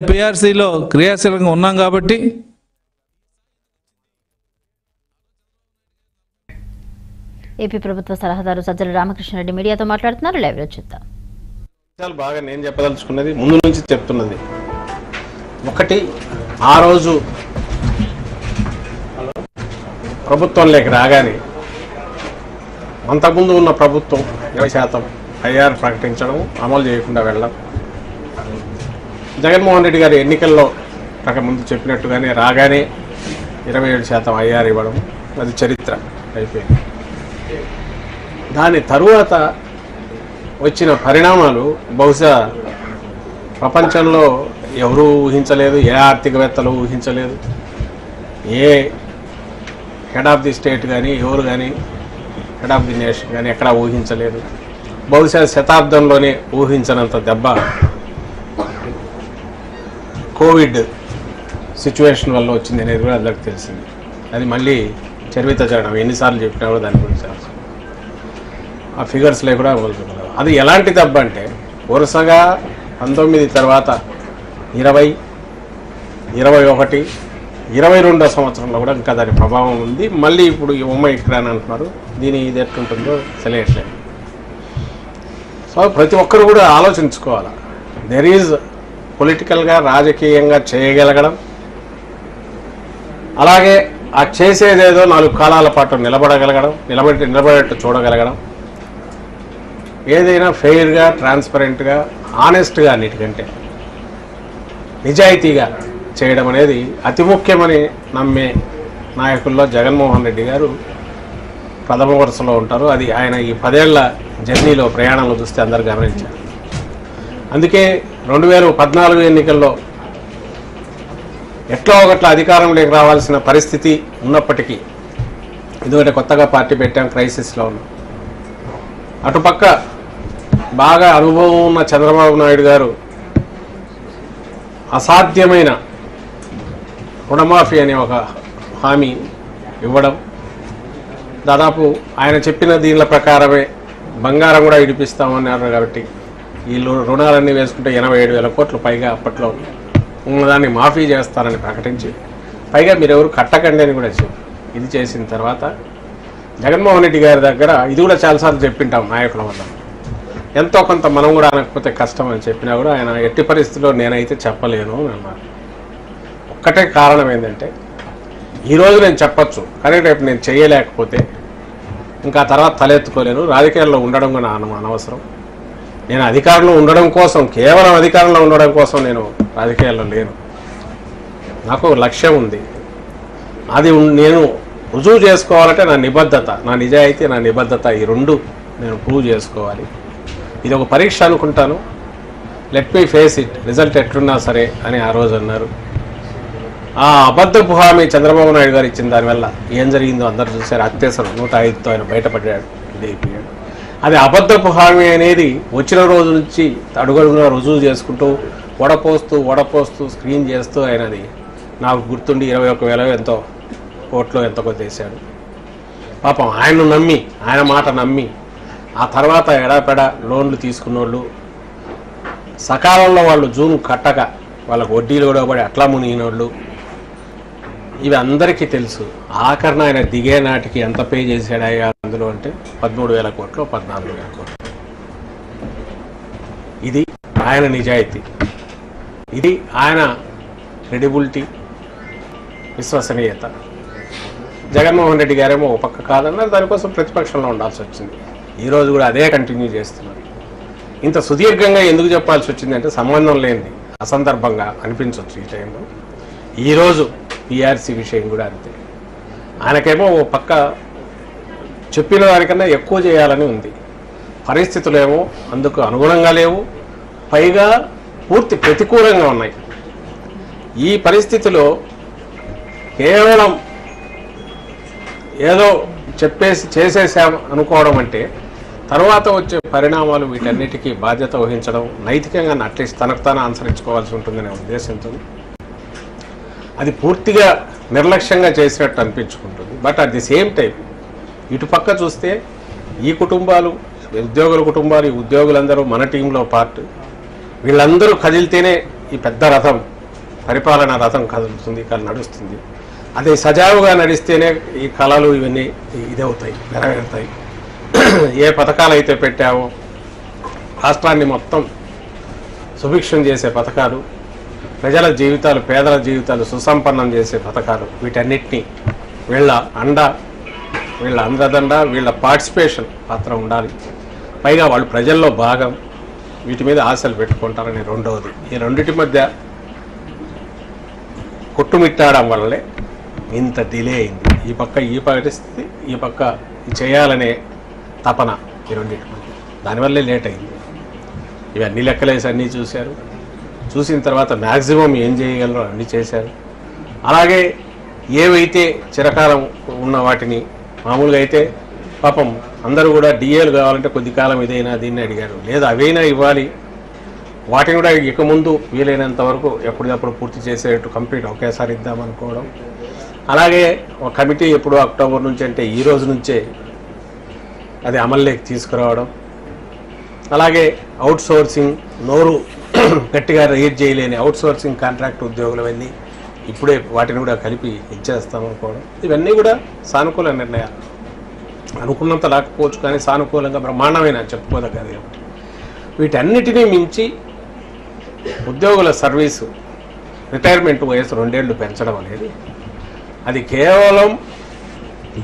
పిఆర్సీలో క్రియాశీలంగా ఉన్నాం కాబట్టి ఏపీ ప్రభుత్వ సలహాదారు సజ్జల రామకృష్ణారెడ్డి మీడియాతో మాట్లాడుతున్నారు. లైవ్లో చూద్దాం బాగా నేను చెప్పదలుచుకున్నది ముందు నుంచి చెప్తున్నది. ఒకటి ఆ రోజు ప్రభుత్వంలోకి రాగానే అంతకుముందు ఉన్న ప్రభుత్వం ఇరవై శాతం ఐఆర్ ప్రకటించడం అమలు చేయకుండా వెళ్ళడం జగన్మోహన్ రెడ్డి గారు ఎన్నికల్లో నాకు ముందు చెప్పినట్టుగానే రాగానే ఇరవై ఏడు శాతం ఐఆర్ ఇవ్వడం అది చరిత్ర అయిపోయింది. దాని తరువాత వచ్చిన పరిణామాలు బహుశా ప్రపంచంలో ఎవరూ ఊహించలేదు ఏ ఆర్థికవేత్తలు ఊహించలేదు ఏ హెడ్ ఆఫ్ ది స్టేట్ కానీ ఎవరు కానీ హెడ్ ఆఫ్ ది నేషన్ కానీ ఎక్కడా ఊహించలేదు. బహుశా శతాబ్దంలోనే ఊహించనంత దెబ్బ కోవిడ్ సిచ్యువేషన్ వల్ల వచ్చింది అనేది కూడా అందరికి తెలిసింది. అది మళ్ళీ చరివిత చేయడం ఎన్నిసార్లు చెప్పినా కూడా దాని గురించి అవసరం ఆ ఫిగర్స్లో కూడా మొదలుపెట్టారు అది ఎలాంటి దెబ్బ అంటే వరుసగా పంతొమ్మిది తర్వాత ఇరవై ఇరవై ఒకటి ఇరవై రెండో సంవత్సరంలో కూడా ఇంకా దాని ప్రభావం ఉంది. మళ్ళీ ఇప్పుడు ఈ ఇక్కడ అంటున్నారు. దీని ఇది ఎట్లుంటుందో తెలియట్లేదు. సో ప్రతి ఒక్కరు కూడా ఆలోచించుకోవాలి? దెర్ ఈజ్ పొలిటికల్గా రాజకీయంగా చేయగలగడం. అలాగే ఆ చేసేదేదో నాలుగు కాలాల పాటు నిలబడగలగడం నిలబడి నిలబడేట్టు చూడగలగడం. ఏదైనా ఫెయిర్గా ట్రాన్స్పరెంట్గా ఆనెస్ట్గా అన్నిటికంటే నిజాయితీగా చేయడం అనేది అతి ముఖ్యమని నమ్మే నాయకుల్లో జగన్మోహన్ రెడ్డి గారు ప్రథమ వరుసలో ఉంటారు. అది ఆయన ఈ పదేళ్ళ జర్నీలో ప్రయాణంలో చూస్తే అందరు గమనించారు. అందుకే రెండు వేల పద్నాలుగు ఎన్నికల్లో ఎట్లా ఒకట్లా అధికారంలోకి రావాల్సిన పరిస్థితి ఉన్నప్పటికీ ఎందుకంటే కొత్తగా పార్టీ పెట్టాం క్రైసిస్లో ఉన్నాం. అటుపక్క బాగా అనుభవం ఉన్న చంద్రబాబు నాయుడు గారు అసాధ్యమైన రుణమాఫీ అనే ఒక హామీ ఇవ్వడం దాదాపు ఆయన చెప్పిన దీనిల ప్రకారమే బంగారం కూడా ఇడిపిస్తామన్నారు కాబట్టి వీళ్ళు రుణాలన్నీ వేసుకుంటే ఎనభై ఏడు వేల కోట్లు పైగా అప్పట్లో ఉన్నదాన్ని మాఫీ చేస్తారని ప్రకటించి పైగా మీరెవరు కట్టకండి అని కూడా చెప్పి ఇది చేసిన తర్వాత జగన్మోహన్ రెడ్డి గారి దగ్గర ఇది కూడా చాలాసార్లు చెప్పింటాం నాయకుల వల్ల. ఎంతో కొంత మనం కూడా అనకపోతే కష్టం అని చెప్పినా కూడా ఆయన ఎట్టి పరిస్థితుల్లో నేనైతే చెప్పలేను అని అన్నారు. ఒక్కటే కారణం ఏంటంటే ఈరోజు నేను చెప్పొచ్చు కానీ రేపు నేను చేయలేకపోతే ఇంకా తర్వాత తలెత్తుకోలేను రాజకీయాల్లో ఉండడం కూడా అనవసరం. నేను అధికారంలో ఉండడం కోసం కేవలం అధికారంలో ఉండడం కోసం నేను రాజకీయాల్లో లేను. నాకు లక్ష్యం ఉంది. అది నేను రుజువు చేసుకోవాలంటే నా నిబద్ధత నా నిజాయితీ నా నిబద్ధత ఈ రెండు నేను ప్రూవ్ చేసుకోవాలి. ఇది ఒక పరీక్ష అనుకుంటాను. Let me face it result ఎట్లున్నా సరే అని ఆ రోజు అన్నారు. ఆ అబద్ధపు హామీ చంద్రబాబు నాయుడు గారు ఇచ్చిన దానివల్ల ఏం జరిగిందో అందరూ చూశారు. అత్యవసరం నూట ఐదుతో ఆయన బయటపడ్డాడు. ఇదైపోయాడు అది అబద్ధపు హామీ అనేది వచ్చిన రోజు నుంచి అడుగడుగున రుజువు చేసుకుంటూ వడపోస్తూ వడపోస్తూ స్క్రీన్ చేస్తూ ఆయనది నాకు గుర్తుండి ఇరవై ఒక్క వేల ఎంతో కోట్లో ఎంతో కొంత వేశాడు. పాపం ఆయన్ను నమ్మి ఆయన మాట నమ్మి ఆ తర్వాత ఎడాపెడ లోన్లు తీసుకున్నోళ్ళు సకాలంలో వాళ్ళు జూన్ కట్టక వాళ్ళకు వడ్డీలు కూడా పడి అట్లా మునిగినోళ్ళు ఇవి అందరికీ తెలుసు. ఆఖరణ ఆయన దిగే నాటికి ఎంత పే చేశాడాయా అందులో అంటే పదమూడు వేల కోట్లు పద్నాలుగు వేల కోట్లు. ఇది ఆయన నిజాయితీ. ఇది ఆయన క్రెడిబిలిటీ విశ్వసనీయత. జగన్మోహన్ రెడ్డి గారేమో ఒక పక్క కాదన్నారు దానికోసం ప్రతిపక్షంలో ఉండాల్సి వచ్చింది. ఈరోజు కూడా అదే కంటిన్యూ చేస్తున్నారు. ఇంత సుదీర్ఘంగా ఎందుకు చెప్పాల్సి వచ్చింది అంటే సంబంధం లేనిది అసందర్భంగా అనిపించవచ్చు ఈ టైంలో. ఈరోజు పిఆర్సీ విషయం కూడా అంతే. ఆయనకేమో ఓ పక్క చెప్పిన దానికన్నా ఎక్కువ చేయాలని ఉంది. పరిస్థితులేమో అందుకు అనుగుణంగా లేవు. పైగా పూర్తి ప్రతికూలంగా ఉన్నాయి. ఈ పరిస్థితిలో కేవలం ఏదో చెప్పేసి చేసేసాం అనుకోవడం అంటే తర్వాత వచ్చే పరిణామాలు వీటన్నిటికీ బాధ్యత వహించడం నైతికంగా అట్లీస్ట్ తనకు తాను అనుసరించుకోవాల్సి ఉంటుందనే ఉద్దేశంతో అది పూర్తిగా నిర్లక్ష్యంగా చేసినట్టు అనిపించుకుంటుంది. But at the same time ఇటుపక్క చూస్తే ఈ కుటుంబాలు ఉద్యోగుల కుటుంబాలు ఈ ఉద్యోగులందరూ మన టీంలో పార్ట్. వీళ్ళందరూ కదిలితేనే ఈ పెద్ద రథం పరిపాలన రథం కదులుతుంది కల నడుస్తుంది. అది సజావుగా నడిస్తేనే ఈ కళలు ఇవన్నీ ఇదవుతాయి నెరవేరుతాయి. ఏ పథకాలు అయితే పెట్టావో రాష్ట్రాన్ని మొత్తం సుభిక్షం చేసే పథకాలు ప్రజల జీవితాలు పేదల జీవితాలు సుసంపన్నం చేసే పథకాలు. వీటన్నిటినీ వీళ్ళ అండ వీళ్ళ అందదండ వీళ్ళ పార్టిసిపేషన్ పాత్ర ఉండాలి. పైగా వాళ్ళు ప్రజల్లో భాగం. వీటి మీద ఆశలు పెట్టుకుంటారని రెండవది. ఈ రెండింటి మధ్య కొట్టుమిట్టాడడం వల్లనే ఇంత డిలే అయింది. ఈ పక్క ఈ పరిస్థితి ఈ పక్క చేయాలనే తపన ఈ రెండింటి మధ్య. దానివల్లే లేట్ అయింది. ఇవన్నీ లెక్కలేసి అన్నీ చూశారు. చూసిన తర్వాత మ్యాక్సిమం ఏం చేయగలరో అన్ని చేశారు. అలాగే ఏవైతే చిరకాలం ఉన్న వాటిని మామూలుగా అయితే పాపం అందరూ కూడా డిఏలు కావాలంటే కొద్ది కాలం ఇదైనా దీన్ని అడిగారు. లేదా అవైనా ఇవ్వాలి? వాటిని కూడా ఇక ముందు వీలైనంత వరకు ఎప్పటికప్పుడు పూర్తి చేసేటట్టు కంప్లీట్ ఒకేసారి ఇద్దామనుకోవడం. అలాగే ఒక కమిటీ ఎప్పుడు అక్టోబర్ నుంచి అంటే ఈ రోజు నుంచే అది అమల్లోకి తీసుకురావడం. అలాగే అవుట్ సోర్సింగ్ నోరు గట్టిగా రేట్ చేయలేని అవుట్సోర్సింగ్ కాంట్రాక్ట్ ఉద్యోగులవన్నీ ఇప్పుడే వాటిని కూడా కలిపి ఇచ్చేస్తామనుకోవడం ఇవన్నీ కూడా సానుకూల నిర్ణయాలు. అనుకున్నంత రాకపోవచ్చు కానీ సానుకూలంగా బ్రహ్మాండమైన చెప్పుకోదగ్గది వీటన్నిటినీ మించి ఉద్యోగుల సర్వీసు రిటైర్మెంట్ వయసు రెండేళ్ళు పెంచడం అనేది అది కేవలం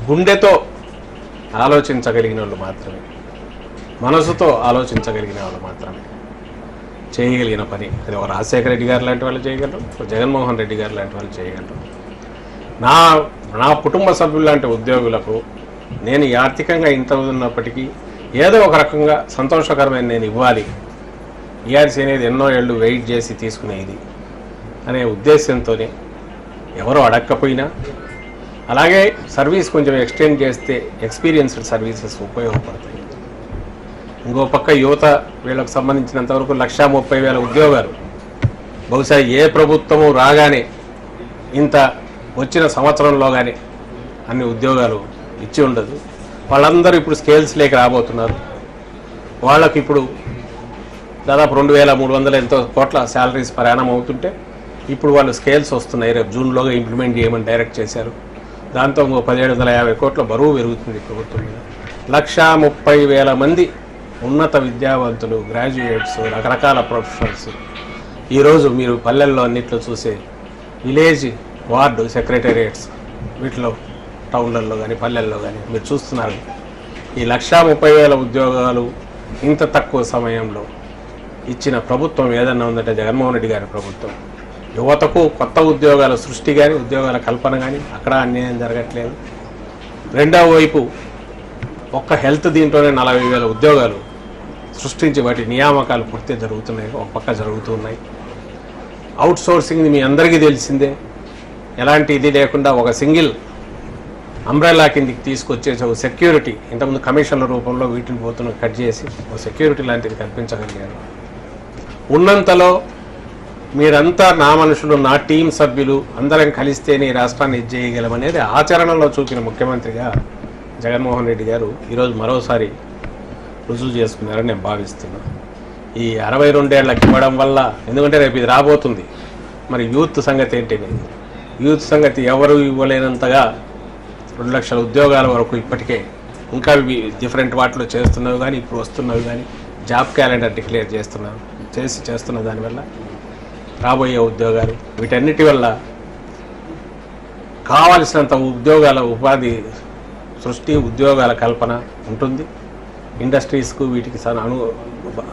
గుండెతో ఆలోచించగలిగిన వాళ్ళు మాత్రమే. మనసుతో ఆలోచించగలిగిన వాళ్ళు మాత్రమే. చేయగలిగిన పని. అది ఒక రాజశేఖర రెడ్డి గారు లాంటి వాళ్ళు చేయగలరు జగన్మోహన్ రెడ్డి గారు లాంటి వాళ్ళు చేయగలరు. నా నా కుటుంబ సభ్యులు లాంటి ఉద్యోగులకు నేను ఆర్థికంగా ఇంత ఉన్నప్పటికీ ఏదో ఒక రకంగా సంతోషకరమైన నేను ఇవ్వాలి. ఈఆర్సీ అనేది ఎన్నో ఏళ్ళు వెయిట్ చేసి తీసుకునేది అనే ఉద్దేశంతోనే ఎవరో అడగకపోయినా అలాగే సర్వీస్ కొంచెం ఎక్స్టెండ్ చేస్తే ఎక్స్పీరియన్స్డ్ సర్వీసెస్ ఉపయోగపడతాయి. ఇంకో పక్క యువత వీళ్ళకు సంబంధించినంత వరకు లక్షా ముప్పై వేల ఉద్యోగాలు. బహుశా ఏ ప్రభుత్వము రాగానే ఇంత వచ్చిన సంవత్సరంలో కానీ అన్ని ఉద్యోగాలు ఇచ్చి ఉండదు. వాళ్ళందరూ ఇప్పుడు స్కేల్స్ లేక రాబోతున్నారు. వాళ్ళకి ఇప్పుడు దాదాపు రెండు వేల మూడు వందల ఎంతో కోట్ల శాలరీస్ ప్రయాణం అవుతుంటే ఇప్పుడు వాళ్ళు స్కేల్స్ వస్తున్నాయి. రేపు జూన్లోగా ఇంప్లిమెంట్ చేయమని డైరెక్ట్ చేశారు. దాంతో ఇంకో పదిహేడు వందల యాభై కోట్ల బరువు పెరుగుతుంది ప్రభుత్వం మీద. లక్షా ముప్పై వేల మంది ఉన్నత విద్యావంతులు గ్రాడ్యుయేట్స్ రకరకాల ప్రొఫెషనల్స్ ఈరోజు మీరు పల్లెల్లో అన్నిట్లో చూసే విలేజ్ వార్డు సెక్రటేరియట్స్ వీటిలో టౌన్లలో కానీ పల్లెల్లో కానీ మీరు చూస్తున్నారు. ఈ లక్షా ముప్పై వేల ఉద్యోగాలు ఇంత తక్కువ సమయంలో ఇచ్చిన ప్రభుత్వం ఏదన్నా ఉందంటే జగన్మోహన్ రెడ్డి గారి ప్రభుత్వం. యువతకు కొత్త ఉద్యోగాల సృష్టి కానీ ఉద్యోగాల కల్పన కానీ అక్కడ అన్యాయం జరగట్లేదు. రెండవ వైపు ఒక్క హెల్త్ దీంట్లోనే నలభై వేల ఉద్యోగాలు సృష్టించి వాటి నియామకాలు పూర్తిగా జరుగుతున్నాయి ఒక పక్క జరుగుతున్నాయి. అవుట్ సోర్సింగ్ మీ అందరికీ తెలిసిందే. ఎలాంటి ఇది లేకుండా ఒక సింగిల్ అంబ్రెలా కిందికి తీసుకొచ్చేసి ఒక సెక్యూరిటీ ఇంతకుముందు కమిషన్ల రూపంలో వీటిని పోతున్న కట్ చేసి ఒక సెక్యూరిటీ లాంటిది కల్పించగలిగారు. ఉన్నంతలో మీరంతా నా మనుషులు నా టీం సభ్యులు అందరం కలిస్తేనే రాష్ట్రాన్ని ఇది చేయగలమనేది ఆచరణలో చూపిన ముఖ్యమంత్రిగా జగన్మోహన్ రెడ్డి గారు ఈరోజు మరోసారి రుజువు చేసుకున్నారని నేను భావిస్తున్నాను ఈ అరవై రెండేళ్ళకి ఇవ్వడం వల్ల ఎందుకంటే రేపు ఇది రాబోతుంది. మరి యూత్ సంగతి ఏంటి యూత్ సంగతి ఎవరు ఇవ్వలేనంతగా రెండు లక్షల ఉద్యోగాల వరకు ఇప్పటికే ఇంకా డిఫరెంట్ వాటిలో చేస్తున్నవి కానీ ఇప్పుడు వస్తున్నవి కానీ జాబ్ క్యాలెండర్ డిక్లేర్ చేస్తున్నారు. చేసి చేస్తున్న దానివల్ల రాబోయే ఉద్యోగాలు వీటన్నిటి వల్ల కావలసినంత ఉద్యోగాల ఉపాధి సృష్టి ఉద్యోగాల కల్పన ఉంటుంది. ఇండస్ట్రీస్కు వీటికి సన అను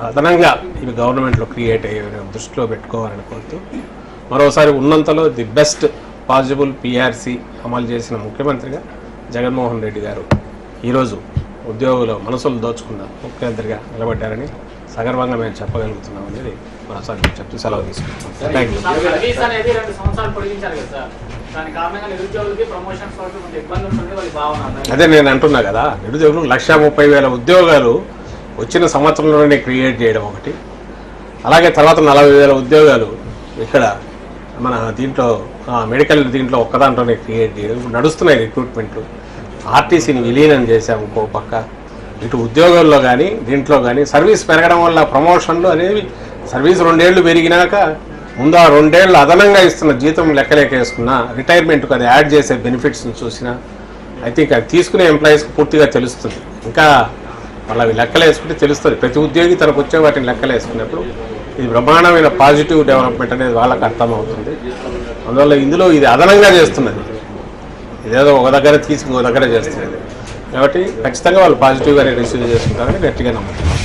అదనంగా ఇవి గవర్నమెంట్లో క్రియేట్ అయ్యే దృష్టిలో పెట్టుకోవాలని కోరుతూ మరోసారి ఉన్నంతలో ది బెస్ట్ పాసిబుల్ పిఆర్సి అమలు చేసిన ముఖ్యమంత్రిగా జగన్మోహన్ రెడ్డి గారు ఈరోజు ఉద్యోగుల మనసులు దోచుకున్న ముఖ్యమంత్రిగా నిలబడ్డారని సగర్వంగా మేము చెప్పగలుగుతున్నాం అనేది మరోసారి చెప్తూ సెలవు తీసుకుంటున్నాం. థ్యాంక్ యూ అదే నేను అంటున్నా కదా నిరుద్యోగులు లక్ష ముప్పై వేల ఉద్యోగాలు వచ్చిన సంవత్సరంలోనే క్రియేట్ చేయడం ఒకటి. అలాగే తర్వాత నలభై వేల ఉద్యోగాలు ఇక్కడ మన దీంట్లో మెడికల్ దీంట్లో ఒక్క దాంట్లోనే క్రియేట్ చేయడం. ఇప్పుడు నడుస్తున్నాయి రిక్రూట్మెంట్లు ఆర్టీసీని విలీనం చేశాము ఇంకో పక్క. ఇటు ఉద్యోగాల్లో కానీ దీంట్లో కానీ సర్వీస్ పెరగడం వల్ల ప్రమోషన్లు అనేవి సర్వీస్ రెండేళ్ళు పెరిగినాక ముందు ఆ రెండేళ్ళు అదనంగా ఇస్తున్న జీతం లెక్కలేక వేసుకున్నా రిటైర్మెంట్కి అది యాడ్ చేసే బెనిఫిట్స్ని చూసినా ఐ థింక్ అది తీసుకునే ఎంప్లాయీస్కి పూర్తిగా తెలుస్తుంది. ఇంకా వాళ్ళు అవి లెక్కలు వేసుకుంటే తెలుస్తుంది. ప్రతి ఉద్యోగి తనకు వచ్చే వాటిని లెక్కలు వేసుకున్నప్పుడు ఇది బ్రహ్మాండమైన పాజిటివ్ డెవలప్మెంట్ అనేది వాళ్ళకి అర్థమవుతుంది. అందువల్ల ఇందులో ఇది అదనంగా చేస్తున్నది. ఇదేదో ఒక దగ్గర తీసి ఇంకో దగ్గర చేస్తున్నది. కాబట్టి ఖచ్చితంగా వాళ్ళు పాజిటివ్గానే రిసీవ్ చేసుకుంటారని గట్టిగా నమ్ముతున్నాం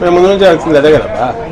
మేము ముందు నుంచి అవుతుంది అదే కదా